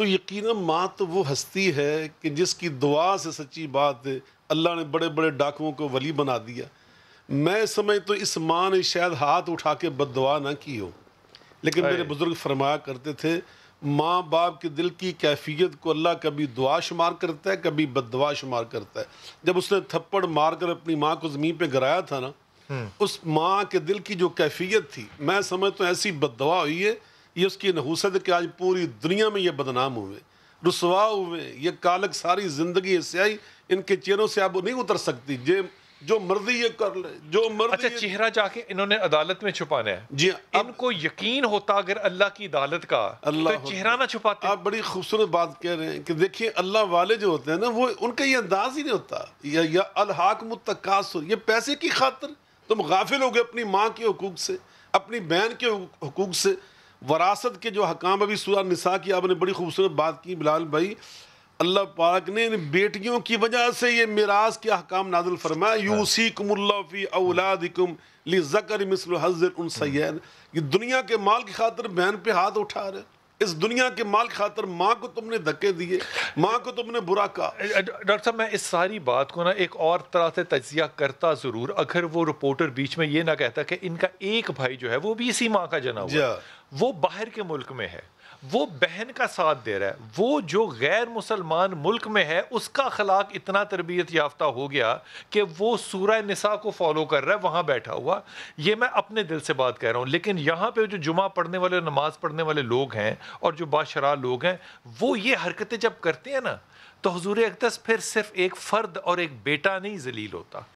तो यकीनन माँ तो वो हस्ती है कि जिसकी दुआ से सच्ची बात अल्लाह ने बड़े बड़े डाकुओं को वली बना दिया। मैं समझ तो इस माँ ने शायद हाथ उठा के बददुआ ना की हो। लेकिन मेरे बुज़ुर्ग फरमाया करते थे माँ बाप के दिल की कैफियत को अल्लाह कभी दुआ शुमार करता है कभी बददुआ शुमार करता है। जब उसने थप्पड़ मार कर अपनी माँ को ज़मीन पे गिराया था ना उस माँ के दिल की जो कैफियत थी मैं समझ तो ऐसी बददुआ हुई है ये उसकी नहूसत कि आज पूरी दुनिया में ये बदनाम हुए। रसवा हुए ये कालक सारी ज़िंदगी स्याही इनके चेहरों से अब नहीं उतर सकती। जे जो मर्ज़ी ये कर ले जो मर्ज़ी अच्छा चेहरा जाके इन्होंने अदालत में छुपाना है। जी अब इनको यकीन होता अगर अल्लाह की अदालत का अल्लाह तो चेहरा ना छुपाते। आप बड़ी खूबसूरत बात कह रहे हैं कि देखिए अल्लाह वाले जो होते हैं ना वो उनका ये अंदाज ही नहीं होता। या, या अलहाक मुतकासुर ये पैसे की खातर। तुम गाफिल हो गए अपनी माँ के हकूक से अपनी बहन के हकूक से। वरासत के जो हकाम अभी सूरा निसा की आपने बड़ी खूबसूरत बात की बिलाल भाई। अल्लाह पाक ने इन बेटियों की वजह से ये मिराज के हकाम नाजुल फरमाया यूसी कुमुल्लाफी औलादिकुम ली जकर मिसल हजर उन सैन ये दुनिया के माल की खातर बहन पे हाथ उठा रहे। इस दुनिया के माल खातर माँ को तुमने धक्के दिए माँ को तुमने बुरा कहा। डॉक्टर साहब मैं इस सारी बात को ना एक और तरह से तजिया करता ज़रूर अगर वो रिपोर्टर बीच में ये ना कहता कि इनका एक भाई जो है वो भी इसी माँ का जना हुआ। वो बाहर के मुल्क में है। वो बहन का साथ दे रहा है। वो जो गैर मुसलमान मुल्क में है, उसका खलाक इतना तरबियत याफ्ता हो गया कि वो सूरह निसा को फॉलो कर रहा है, वहाँ बैठा हुआ। ये मैं अपने दिल से बात कह रहा हूँ। लेकिन यहाँ पे जो जुमा पढ़ने वाले, नमाज़ पढ़ने वाले लोग हैं और जो बाशरा लोग हैं, वो ये हरकतें जब करते हैं ना तो हजूर अकदस फिर सिर्फ़ एक फ़र्द और एक बेटा नहीं, जलील होता।